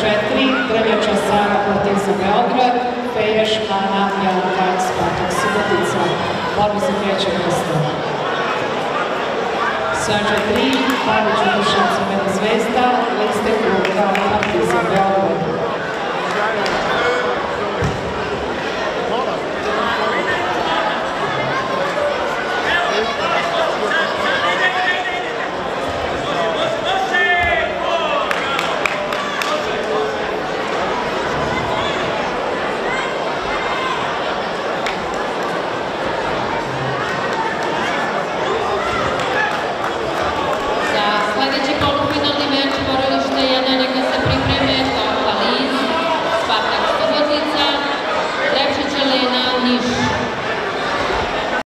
4, Drljača Sara Poteza Beograd, Feješ Ana Jelanka Spartak Subotica. Borbi za treće mjesto. Svađa 3,